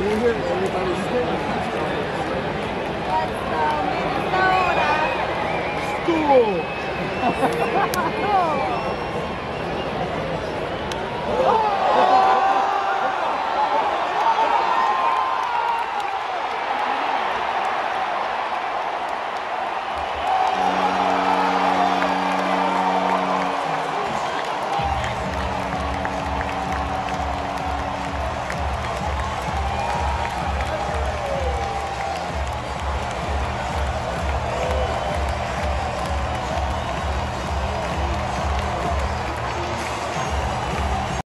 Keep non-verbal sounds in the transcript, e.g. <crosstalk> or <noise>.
Minnesota. School. <laughs>